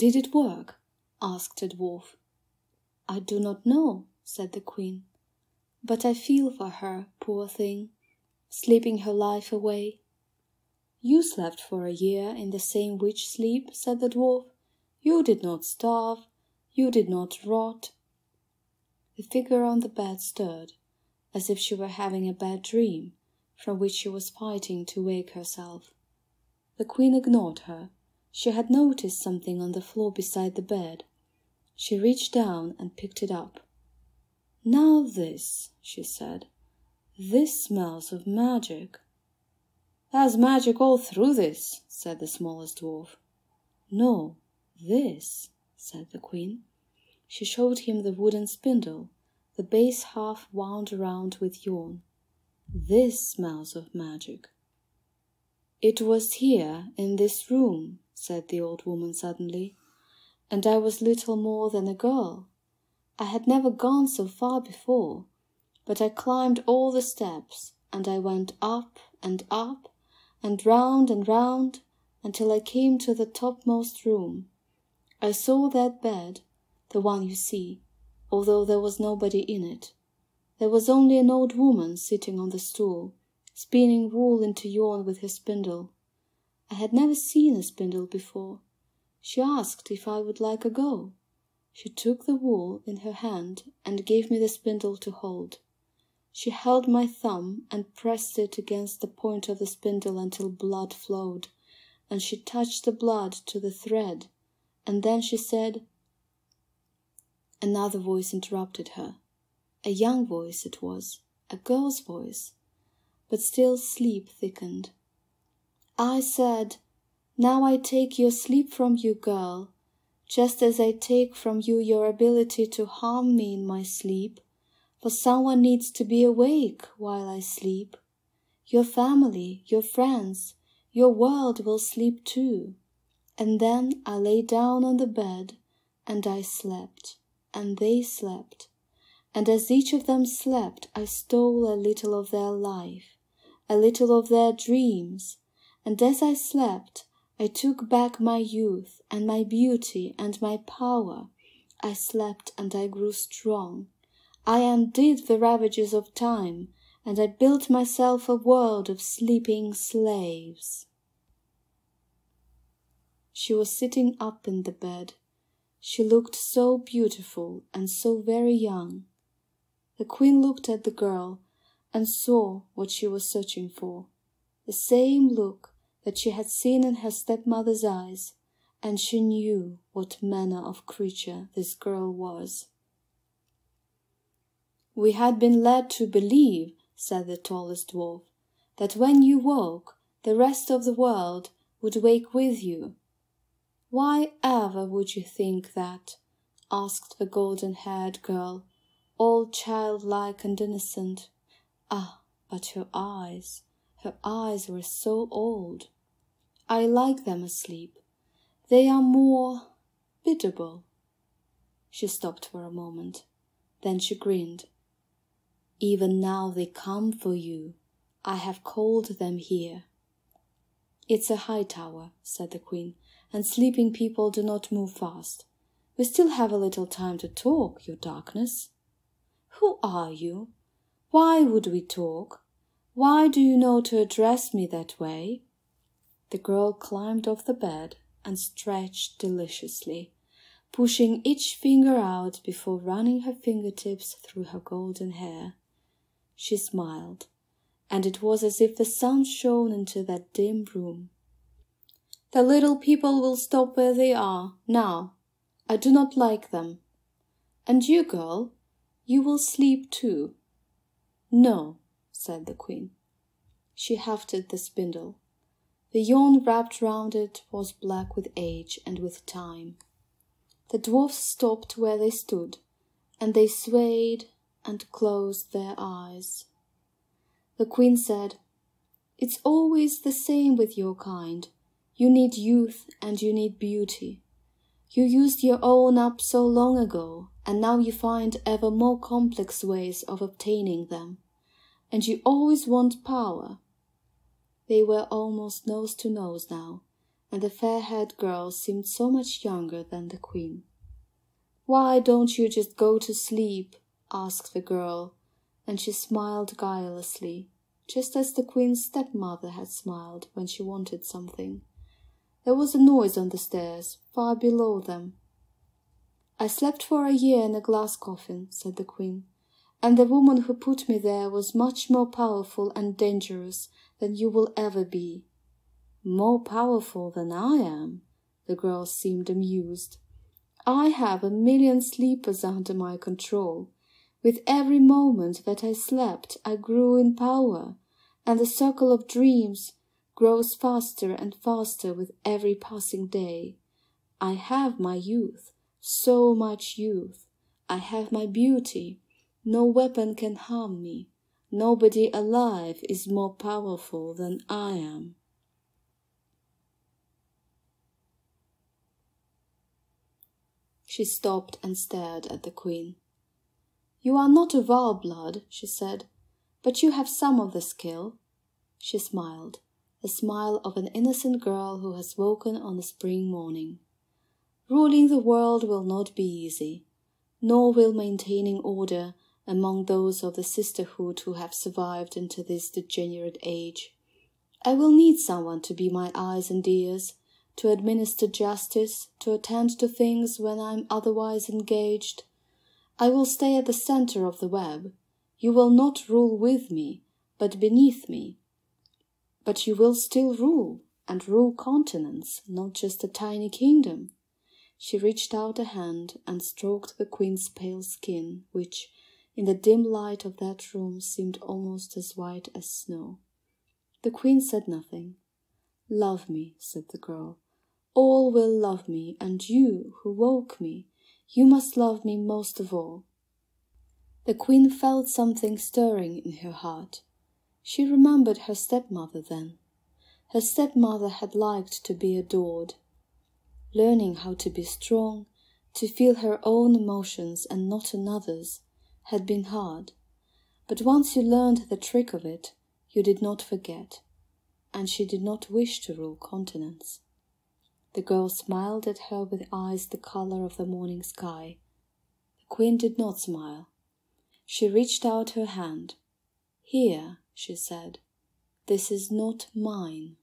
Did it work? asked the dwarf. I do not know, said the queen, but I feel for her, poor thing, sleeping her life away. You slept for a year in the same witch sleep, said the dwarf. You did not starve, you did not rot. The figure on the bed stirred, as if she were having a bad dream, from which she was fighting to wake herself. The queen ignored her. She had noticed something on the floor beside the bed. She reached down and picked it up. Now this, she said, this smells of magic. There's magic all through this, said the smallest dwarf. No, this, said the queen. She showed him the wooden spindle, the base half wound around with yarn. This smells of magic. It was here, in this room, said the old woman suddenly, and I was little more than a girl. I had never gone so far before, but I climbed all the steps, and I went up and up, and round and round, until I came to the topmost room. I saw that bed, the one you see, although there was nobody in it. There was only an old woman sitting on the stool, spinning wool into yarn with her spindle. I had never seen a spindle before. She asked if I would like a go. She took the wool in her hand and gave me the spindle to hold. She held my thumb and pressed it against the point of the spindle until blood flowed, and she touched the blood to the thread and then she said Another voice interrupted her. A young voice it was, a girl's voice, but still sleep thickened. I said, Now I take your sleep from you, girl, just as I take from you your ability to harm me in my sleep, for someone needs to be awake while I sleep. Your family, your friends, your world will sleep too. And then I lay down on the bed, and I slept, and they slept. And as each of them slept, I stole a little of their life, a little of their dreams. And as I slept, I took back my youth, and my beauty, and my power. I slept, and I grew strong. I undid the ravages of time, and I built myself a world of sleeping slaves. She was sitting up in the bed. She looked so beautiful and so very young. The queen looked at the girl and saw what she was searching for. The same look that she had seen in her stepmother's eyes, and she knew what manner of creature this girl was. We had been led to believe, said the tallest dwarf, that when you woke, the rest of the world would wake with you, why ever would you think that? asked the golden haired girl, all childlike and innocent. Ah, but her eyes, her eyes were so old. I like them asleep. They are more biddable. She stopped for a moment. Then she grinned. Even now they come for you. I have called them here. It's a high tower, said the queen and sleeping people do not move fast. We still have a little time to talk, your darkness. Who are you? Why would we talk? Why do you know to address me that way? The girl climbed off the bed and stretched deliciously, pushing each finger out before running her fingertips through her golden hair. She smiled, and it was as if the sun shone into that dim room. The little people will stop where they are, now. I do not like them. And you, girl, you will sleep too. No, said the queen. She hefted the spindle. The yarn wrapped round it was black with age and with time. The dwarfs stopped where they stood, and they swayed and closed their eyes. The queen said, It's always the same with your kind. You need youth and you need beauty. You used your own up so long ago, and now you find ever more complex ways of obtaining them. And you always want power. They were almost nose to nose now, and the fair haired girl seemed so much younger than the queen. Why don't you just go to sleep? asked the girl, and she smiled guilelessly, just as the queen's stepmother had smiled when she wanted something. There was a noise on the stairs, far below them. I slept for a year in a glass coffin, said the queen, and the woman who put me there was much more powerful and dangerous than you will ever be. More powerful than I am? The girl seemed amused. I have a million sleepers under my control. With every moment that I slept, I grew in power, and the circle of dreams grows faster and faster with every passing day. I have my youth, so much youth. I have my beauty. No weapon can harm me. Nobody alive is more powerful than I am. She stopped and stared at the queen. You are not of our blood, she said, but you have some of the skill. She smiled the smile of an innocent girl who has woken on a spring morning. Ruling the world will not be easy, nor will maintaining order among those of the sisterhood who have survived into this degenerate age. I will need someone to be my eyes and ears, to administer justice, to attend to things when I am otherwise engaged. I will stay at the center of the web. You will not rule with me, but beneath me, but you will still rule, and rule continents, not just a tiny kingdom. She reached out a hand and stroked the queen's pale skin, which, in the dim light of that room, seemed almost as white as snow. The queen said nothing. Love me, said the girl. All will love me, and you, who woke me, you must love me most of all. The queen felt something stirring in her heart. She remembered her stepmother then. Her stepmother had liked to be adored. Learning how to be strong, to feel her own emotions and not another's, had been hard. But once you learned the trick of it, you did not forget, and she did not wish to rule continents. The girl smiled at her with eyes the color of the morning sky. The queen did not smile. She reached out her hand. Here, she said, this is not mine.